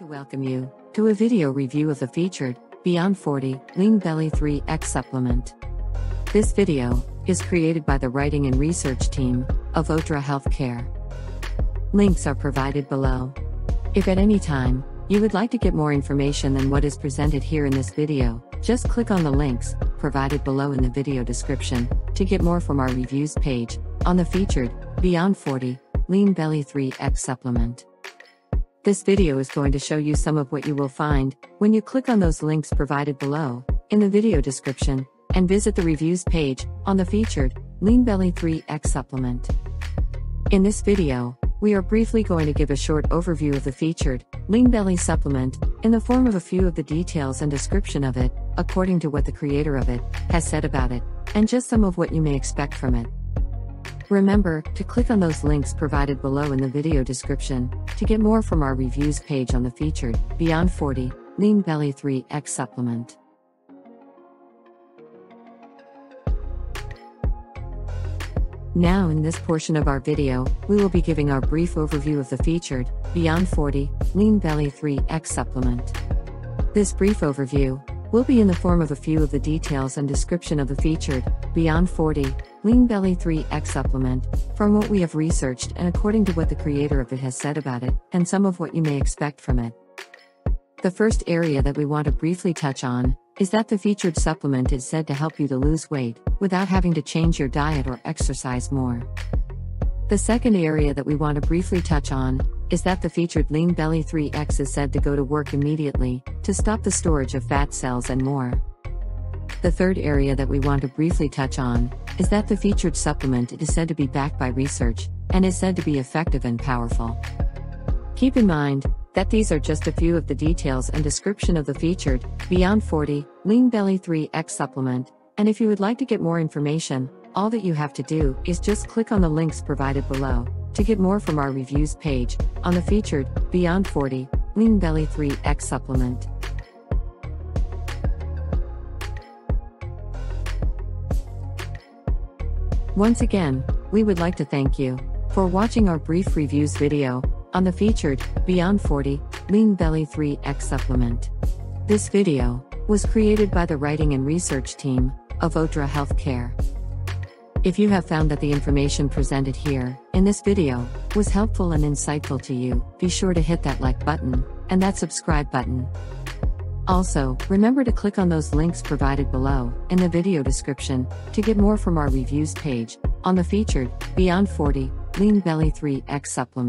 to welcome you to a video review of the featured Beyond 40 Lean Belly 3X supplement. This video is created by the writing and research team of Odra Healthcare. Links are provided below. If at any time you would like to get more information than what is presented here in this video, just click on the links provided below in the video description to get more from our reviews page on the featured Beyond 40 Lean Belly 3X supplement. This video is going to show you some of what you will find when you click on those links provided below in the video description and visit the reviews page on the featured Lean Belly 3X supplement. In this video, we are briefly going to give a short overview of the featured Lean Belly supplement in the form of a few of the details and description of it, according to what the creator of it has said about it, and just some of what you may expect from it. Remember to click on those links provided below in the video description to get more from our reviews page on the featured Beyond 40 Lean Belly 3X supplement. Now, in this portion of our video, we will be giving our brief overview of the featured Beyond 40 Lean Belly 3X supplement. This brief overview will be in the form of a few of the details and description of the featured Beyond 40 Lean Belly 3X supplement, from what we have researched and according to what the creator of it has said about it, and some of what you may expect from it. The first area that we want to briefly touch on is that the featured supplement is said to help you to lose weight without having to change your diet or exercise more. The second area that we want to briefly touch on is that the featured Lean Belly 3X is said to go to work immediately to stop the storage of fat cells and more. The third area that we want to briefly touch on is that the featured supplement is said to be backed by research and is said to be effective and powerful. Keep in mind that these are just a few of the details and description of the featured Beyond 40 Lean Belly 3X supplement, and if you would like to get more information, all that you have to do is just click on the links provided below to get more from our reviews page on the featured Beyond 40 Lean Belly 3X supplement. Once again, we would like to thank you for watching our brief reviews video on the featured Beyond 40 Lean Belly 3X supplement. This video was created by the writing and research team of Odra Healthcare. If you have found that the information presented here in this video was helpful and insightful to you, be sure to hit that like button and that subscribe button. Also, remember to click on those links provided below in the video description to get more from our reviews page on the featured Beyond 40 Lean Belly 3X supplement.